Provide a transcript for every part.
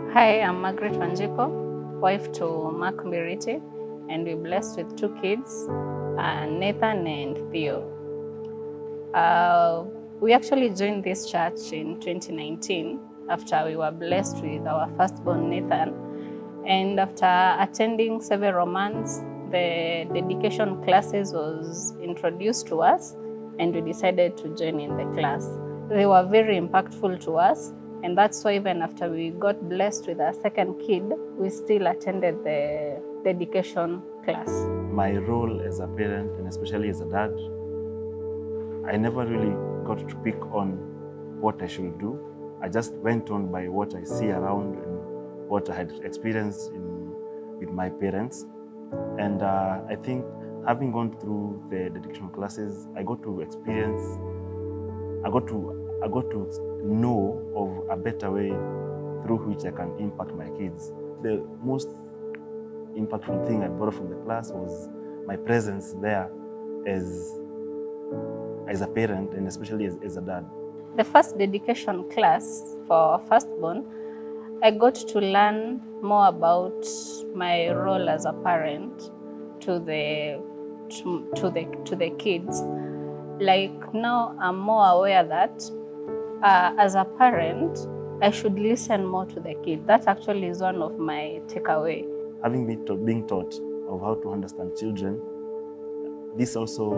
Hi, I'm Margaret Wanjiko, wife to Mark Mbiriti, and we're blessed with two kids, uh, Nathan and Theo. Uh, we actually joined this church in 2019 after we were blessed with our firstborn Nathan. And after attending several months, the dedication classes was introduced to us and we decided to join in the class. They were very impactful to us and that's why even after we got blessed with our second kid, we still attended the dedication class. My role as a parent and especially as a dad, I never really got to pick on what I should do. I just went on by what I see around and what I had experienced in, with my parents. And uh, I think having gone through the dedication classes, I got to experience, I got to, I got to know of a better way through which I can impact my kids. The most impactful thing I brought from the class was my presence there as, as a parent and especially as, as a dad. The first dedication class for firstborn, I got to learn more about my role as a parent to the to, to the to the kids. Like now, I'm more aware that uh, as a parent, I should listen more to the kid. That actually is one of my takeaway. Having been taught, being taught of how to understand children, this also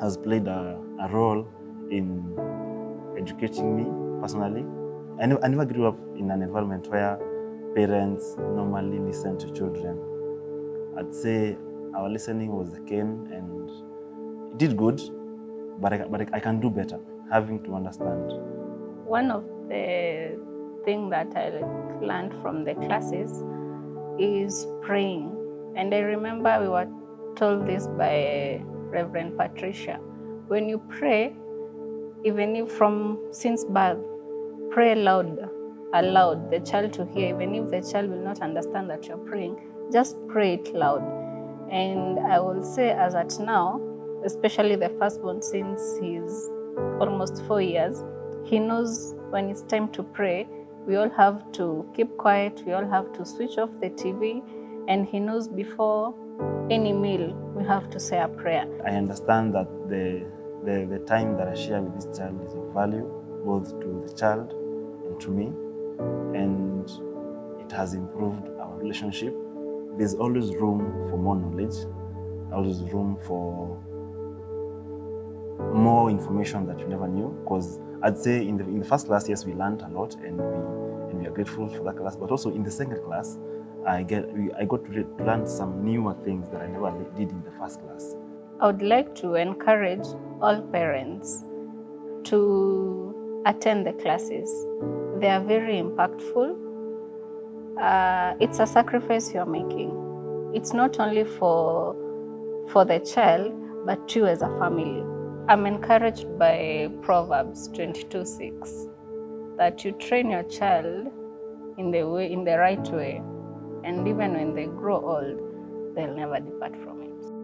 has played a, a role in educating me personally. I never, I never grew up in an environment where parents normally listen to children. I'd say our listening was the cane and it did good, but I, but I can do better, having to understand. One of the things that I learned from the classes is praying. And I remember we were told this by Reverend Patricia. When you pray, even if from since birth, pray loud, aloud, the child to hear. Even if the child will not understand that you're praying, just pray it loud. And I will say, as at now, especially the firstborn, since he's almost four years, he knows when it's time to pray. We all have to keep quiet, we all have to switch off the TV, and he knows before any meal we have to say a prayer. I understand that the, the, the time that I share with this child is of value, both to the child and to me, and it has improved our relationship. There's always room for more knowledge, always room for more information that you never knew. Because I'd say in the, in the first class, yes, we learned a lot and we, and we are grateful for that class. But also in the second class, I, get, I got to learn some newer things that I never did in the first class. I would like to encourage all parents to attend the classes. They are very impactful. Uh, it's a sacrifice you're making. It's not only for, for the child, but you as a family. I'm encouraged by Proverbs 22 6 that you train your child in the way in the right way, and even when they grow old, they'll never depart from it.